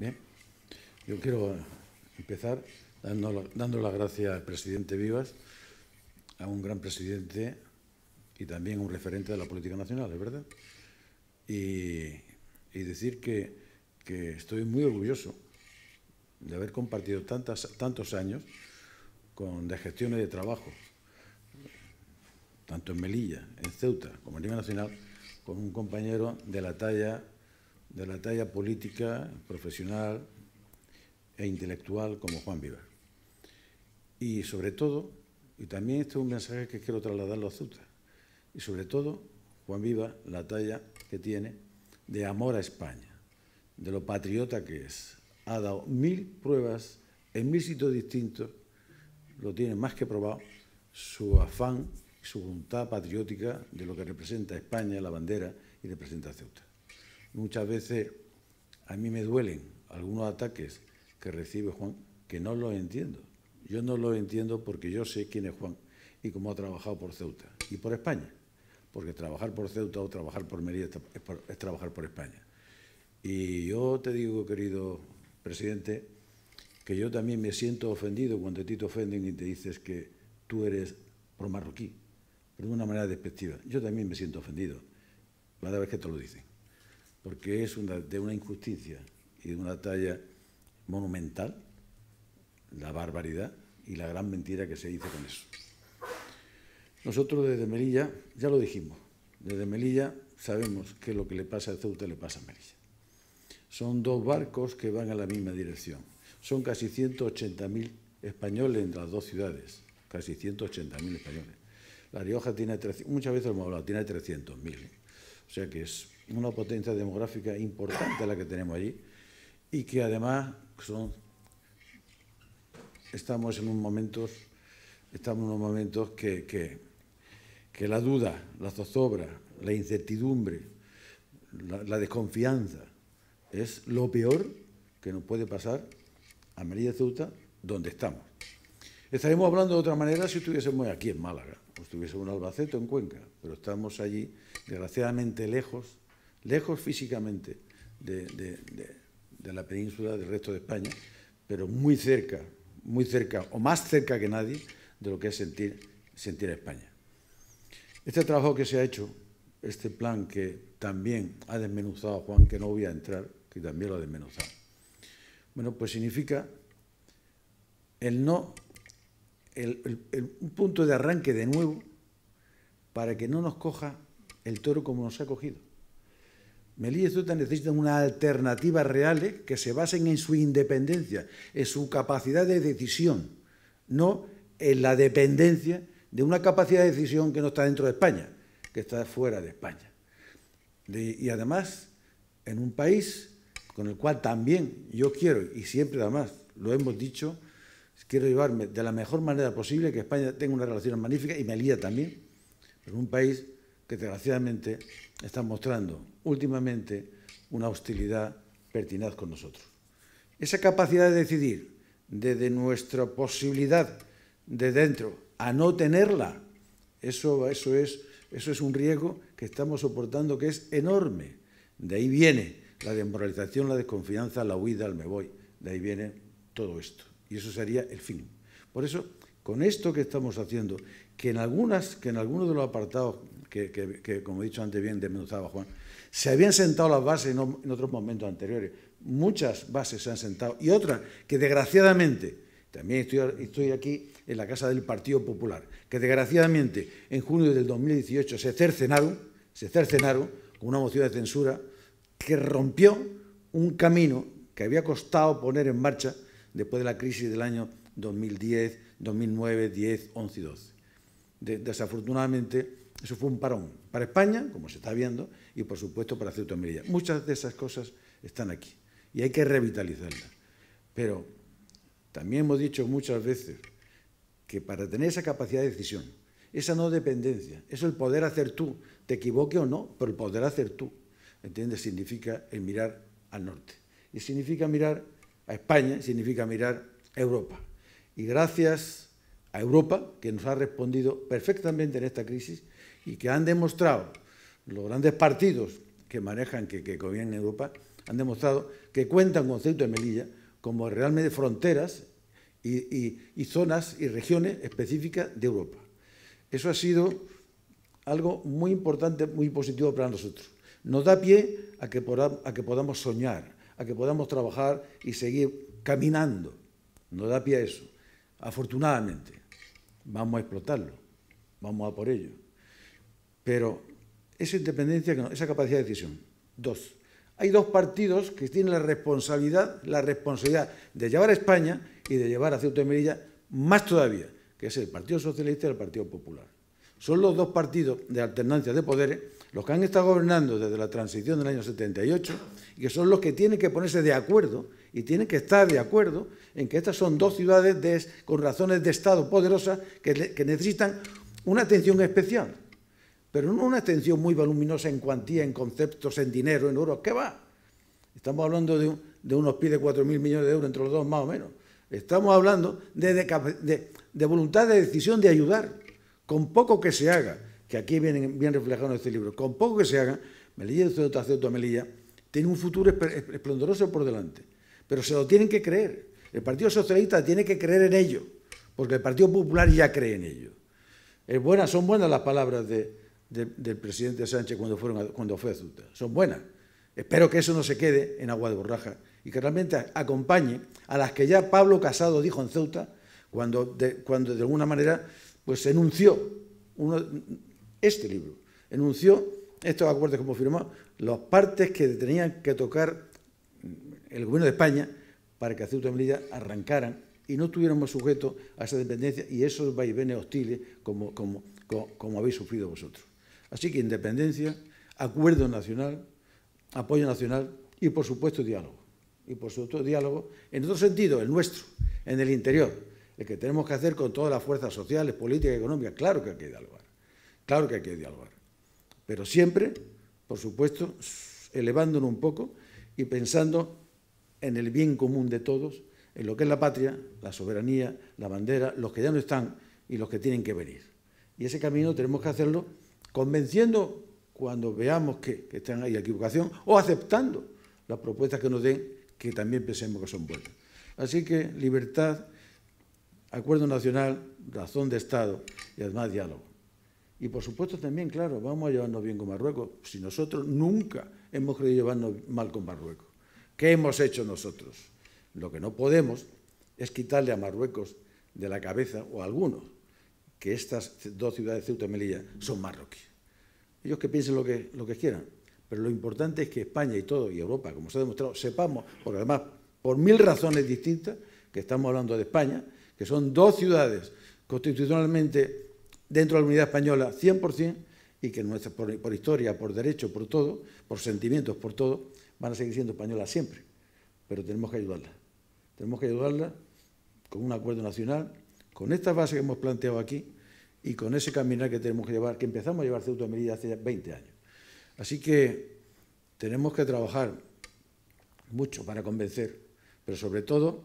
Bien, yo quiero empezar dando, dando las gracias al presidente Vivas, a un gran presidente y también un referente de la política nacional, ¿es verdad? Y, decir que, que, estoy muy orgulloso de haber compartido tantas, tantos años con, de gestiones de trabajo, tanto en Melilla, en Ceuta, como a nivel nacional, con un compañero de la talla, de la talla política, profesional e intelectual como Juan Vivar. Y sobre todo, y también este es un mensaje que quiero trasladarlo a Ceuta, y sobre todo, Juan Viva, la talla que tiene de amor a España, de lo patriota que es. Ha dado mil pruebas en mil sitios distintos, lo tiene más que probado, su afán su voluntad patriótica de lo que representa España, la bandera, y representa Ceuta. Muchas veces a mí me duelen algunos ataques que recibe Juan, que no los entiendo. Yo no los entiendo porque yo sé quién es Juan y cómo ha trabajado por Ceuta y por España porque trabajar por Ceuta o trabajar por Merida es, trabajar por España. Y yo te digo, querido presidente, que yo también me siento ofendido cuando a ti te ofenden y te dices que tú eres por marroquí, pero de una manera despectiva. Yo también me siento ofendido cada vez que te lo dicen, porque es de una injusticia y de una talla monumental la barbaridad y la gran mentira que se hizo con eso. Nosotros desde Melilla, ya lo dijimos, desde Melilla sabemos que lo que le pasa a Ceuta le pasa a Melilla. Son dos barcos que van a la misma dirección. Son casi 180.000 españoles entre las dos ciudades, casi 180.000 españoles. La Rioja tiene, muchas veces hemos hablado, tiene 300.000. O sea que es una potencia demográfica importante la que tenemos allí y que además son, estamos en un momentos, estamos en unos momentos que, que la duda, la zozobra, la incertidumbre, la, desconfianza es lo peor que nos puede pasar a María Ceuta, donde estamos. Estaríamos hablando de otra manera si estuviésemos aquí en Málaga, o estuviésemos en Albacete o en Cuenca, pero estamos allí, desgraciadamente, lejos, lejos físicamente de, la península, del resto de España, pero muy cerca, muy cerca, o más cerca que nadie, de lo que es sentir, España. Este trabajo que se ha hecho, este plan que también ha desmenuzado Juan, que no voy a entrar, que también lo ha desmenuzado, bueno, pues significa el no, un punto de arranque de nuevo para que no nos coja el toro como nos ha cogido. Melilla y Ceuta necesitan una alternativa real que se basen en su independencia, en su capacidad de decisión, no en la dependencia de una capacidad de decisión que no está dentro de España, que está fuera de España. y además, en un país con el cual también yo quiero, y siempre además lo hemos dicho, quiero llevarme de la mejor manera posible que España tenga una relación magnífica y Melilla también, pero un país que desgraciadamente está mostrando últimamente una hostilidad pertinaz con nosotros. Esa capacidad de decidir desde nuestra posibilidad de dentro a no tenerla. Eso, eso, es, eso es un riesgo que estamos soportando que es enorme. De ahí viene la desmoralización, la desconfianza, la huida, el me voy. De ahí viene todo esto. Y eso sería el fin. Por eso, con esto que estamos haciendo, que en, algunas, que en algunos de los apartados que, como he dicho antes bien desmenuzaba Juan, se habían sentado las bases en, otros momentos anteriores. Muchas bases se han sentado y otras que desgraciadamente también estoy, aquí en la casa del Partido Popular, que desgraciadamente en junio del 2018 se cercenaron, se cercenaron con una moción de censura que rompió un camino que había costado poner en marcha después de la crisis del año 2010, 2009, 10, 11 y 12. desafortunadamente, eso fue un parón para España, como se está viendo, y por supuesto para Ceuta y Melilla. Muchas de esas cosas están aquí y hay que revitalizarlas. Pero también hemos dicho muchas veces que para tener esa capacidad de decisión, esa no dependencia, eso el poder hacer tú, te equivoque o no, pero el poder hacer tú, ¿entiendes? Significa el mirar al norte. Y significa mirar a España, significa mirar a Europa. Y gracias a Europa, que nos ha respondido perfectamente en esta crisis y que han demostrado, los grandes partidos que manejan, que, que gobiernan Europa, han demostrado que cuentan con Ceuta y Melilla como realmente fronteras y, zonas y regiones específicas de Europa. Eso ha sido algo muy importante, muy positivo para nosotros. Nos da pie a que, a que podamos soñar, a que podamos trabajar y seguir caminando. Nos da pie a eso. Afortunadamente, vamos a explotarlo, vamos a por ello. Pero esa independencia, esa capacidad de decisión. Dos, hay dos partidos que tienen la responsabilidad, la responsabilidad de llevar a España y de llevar a Ceuta y Melilla más todavía, que es el Partido Socialista y el Partido Popular. Son los dos partidos de alternancia de poderes los que han estado gobernando desde la transición del año 78 y que son los que tienen que ponerse de acuerdo y tienen que estar de acuerdo en que estas son dos ciudades con razones de Estado poderosas que, que necesitan una atención especial pero no una atención muy voluminosa en cuantía, en conceptos, en dinero, en euros. ¿Qué va? Estamos hablando de, unos pies de 4.000 millones de euros entre los dos, más o menos. Estamos hablando de, voluntad de decisión de ayudar, con poco que se haga, que aquí viene bien reflejado en este libro, con poco que se haga, Melilla y Ceuta, Melilla, tiene un futuro esplendoroso por delante. Pero se lo tienen que creer. El Partido Socialista tiene que creer en ello, porque el Partido Popular ya cree en ello. Son buenas las palabras de, del presidente Sánchez cuando, fueron cuando fue a Ceuta. Son buenas. Espero que eso no se quede en agua de borraja y que realmente acompañe a las que ya Pablo Casado dijo en Ceuta cuando de, cuando de alguna manera pues enunció este libro, enunció estos acuerdos como firmó, las partes que tenían que tocar el gobierno de España para que Ceuta y Melilla arrancaran y no estuviéramos sujetos a esa dependencia y esos vaivenes hostiles como, como, como habéis sufrido vosotros. Así que independencia, acuerdo nacional, apoyo nacional y, por supuesto, diálogo. Y, por supuesto, diálogo en otro sentido, el nuestro, en el interior, el que tenemos que hacer con todas las fuerzas sociales, políticas y económicas. Claro que hay que dialogar, claro que hay que dialogar. Pero siempre, por supuesto, elevándonos un poco y pensando en el bien común de todos, en lo que es la patria, la soberanía, la bandera, los que ya no están y los que tienen que venir. Y ese camino tenemos que hacerlo convenciendo cuando veamos que, están ahí equivocación o aceptando las propuestas que nos den que también pensemos que son buenas. Así que libertad, acuerdo nacional, razón de Estado y además diálogo. Y por supuesto también, claro, vamos a llevarnos bien con Marruecos, si nosotros nunca hemos querido llevarnos mal con Marruecos. ¿Qué hemos hecho nosotros? Lo que no podemos es quitarle a Marruecos de la cabeza, o a algunos, que estas dos ciudades, Ceuta y Melilla, son marroquíes. Ellos que piensen lo que, lo que quieran, pero lo importante es que España y todo, y Europa, como se ha demostrado, sepamos, porque además, por mil razones distintas, que estamos hablando de España, que son dos ciudades constitucionalmente dentro de la unidad española 100%, y que por, por historia, por derecho, por todo, por sentimientos, por todo, van a seguir siendo españolas siempre. Pero tenemos que ayudarlas. Tenemos que ayudarlas con un acuerdo nacional con esta base que hemos planteado aquí y con ese caminar que tenemos que llevar, que empezamos a llevar Ceuta hace 20 años. Así que tenemos que trabajar mucho para convencer, pero sobre todo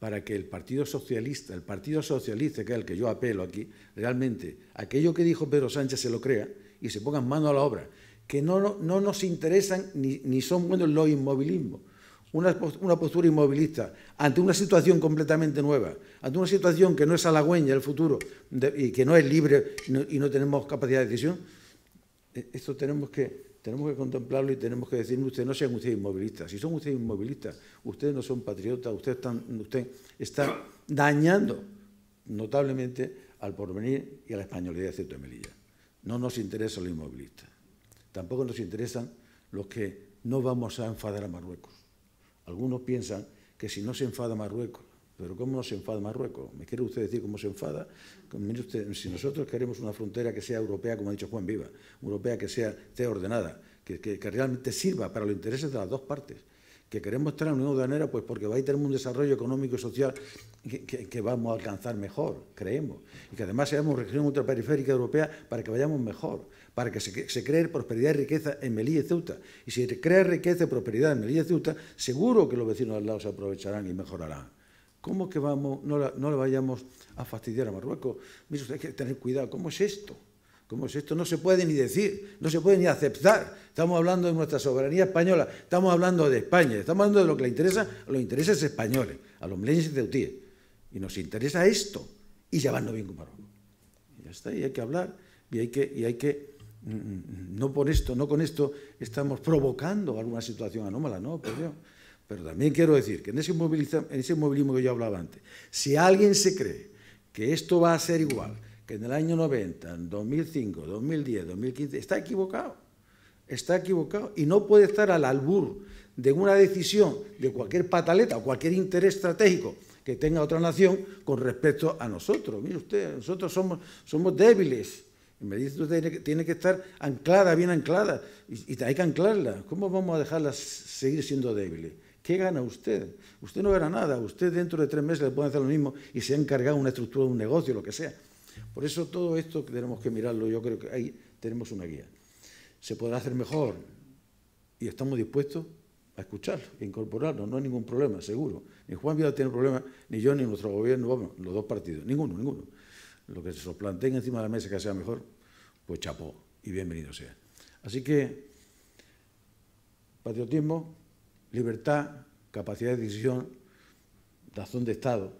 para que el Partido Socialista, el Partido Socialista, que es el que yo apelo aquí, realmente aquello que dijo Pedro Sánchez se lo crea y se pongan mano a la obra, que no, no nos interesan ni, ni son buenos los inmovilismos, una, postura inmovilista ante una situación completamente nueva, ante una situación que no es halagüeña el futuro y que no es libre y no, tenemos capacidad de decisión, eh, esto tenemos que, tenemos que contemplarlo y tenemos que decir, ustedes no sean ustedes inmovilistas. Si son ustedes inmovilistas, ustedes no son patriotas, ustedes están, usted dañando notablemente al porvenir y a la españolidad de Ceuta y Melilla. No nos interesan los inmovilistas. Tampoco nos interesan los que no vamos a enfadar a Marruecos. Algunos piensan que si no se enfada Marruecos, pero ¿cómo no se enfada Marruecos? ¿Me quiere usted decir cómo se enfada? si nosotros queremos una frontera que sea europea, como ha dicho Juan Viva, europea que sea ordenada, que, realmente sirva para los intereses de las dos partes, que queremos estar en la Unión Aduanera, pues porque va a tener un desarrollo económico y social que, vamos a alcanzar mejor, creemos, y que además seamos región ultraperiférica europea para que vayamos mejor para que se, cree prosperidad y riqueza en Melilla y Ceuta. Y si se crea riqueza y prosperidad en Melilla y Ceuta, seguro que los vecinos al lado se aprovecharán y mejorarán. ¿Cómo que vamos, no, le vayamos a fastidiar a Marruecos? Mire usted, hay que tener cuidado. ¿Cómo es esto? ¿Cómo es esto? No se puede ni decir, no se puede ni aceptar. Estamos hablando de nuestra soberanía española, estamos hablando de España, estamos hablando de lo que le interesa a los intereses españoles, a los meleños de Utíes. Y nos interesa esto y llevarnos bien con Marruecos. Y ya está, y hay que hablar, y hay que, y hay que mm, mm, no por esto, no con esto estamos provocando alguna situación anómala, no, pero, pero también quiero decir que en ese, en ese movilismo que yo hablaba antes, si alguien se cree que esto va a ser igual, que en el año 90, en 2005, 2010, 2015, está equivocado. Está equivocado y no puede estar al albur de una decisión de cualquier pataleta o cualquier interés estratégico que tenga otra nación con respecto a nosotros. Mire usted, nosotros somos, débiles. Y me dice usted tiene que estar anclada, bien anclada, y, y hay que anclarla. ¿Cómo vamos a dejarla seguir siendo débiles? ¿Qué gana usted? Usted no gana nada. Usted dentro de tres meses le puede hacer lo mismo y se ha encargado una estructura de un negocio, lo que sea. Por eso todo esto tenemos que mirarlo, yo creo que ahí tenemos una guía. Se podrá hacer mejor y estamos dispuestos a escucharlo, a incorporarlo, no hay ningún problema, seguro. Ni Juan Vidal tiene problema, ni yo, ni nuestro gobierno, los dos partidos, ninguno, ninguno. Lo que se nos planteen encima de la mesa que sea mejor, pues chapó y bienvenido sea. Así que, patriotismo, libertad, capacidad de decisión, razón de Estado,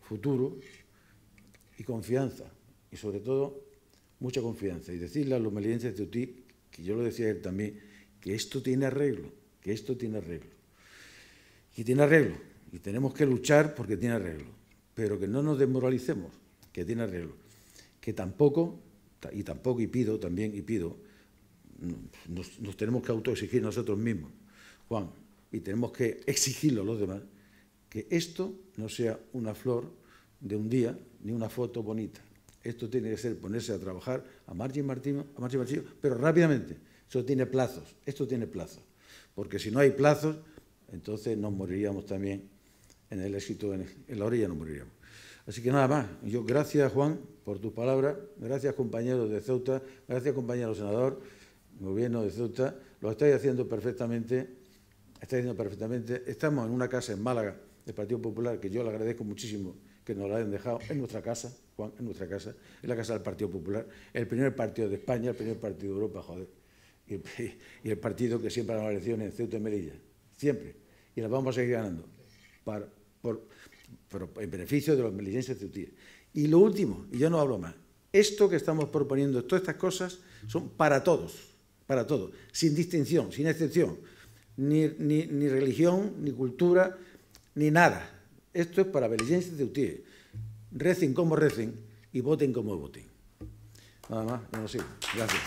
futuro, y confianza, y sobre todo mucha confianza. Y decirle a los melienses de Utí, que yo lo decía él también, que esto tiene arreglo, que esto tiene arreglo. Y tiene arreglo, y tenemos que luchar porque tiene arreglo, pero que no nos desmoralicemos, que tiene arreglo. Que tampoco, y tampoco, y pido también, y pido, nos, nos tenemos que autoexigir nosotros mismos, Juan, y tenemos que exigirlo a los demás, que esto no sea una flor de un día, ni una foto bonita. Esto tiene que ser ponerse a trabajar a y martillo, a y martillo, pero rápidamente. Eso tiene plazos, esto tiene plazos. Porque si no hay plazos, entonces nos moriríamos también en el éxito, en, la orilla nos moriríamos. Así que nada más. Yo, gracias Juan por tus palabras, gracias compañeros de Ceuta, gracias compañero senador, gobierno de Ceuta, lo estáis haciendo perfectamente, estáis haciendo perfectamente. Estamos en una casa en Málaga del Partido Popular que yo le agradezco muchísimo que nos la hayan dejado en nuestra casa, Juan, en nuestra casa, en la casa del Partido Popular, el primer partido de España, el primer partido de Europa, joder, y el, partido que siempre ha ganado elecciones en Ceuta y Melilla, siempre, y las vamos a seguir ganando, para, por, en beneficio de los melillenses ceutíes. Y lo último, y yo no hablo más, esto que estamos proponiendo, todas estas cosas, son para todos, para todos, sin distinción, sin excepción, ni religión, ni cultura, ni nada esto es para belillenses de Utiel. Recen como recen y voten como voten. Nada más, bueno, sí, gracias.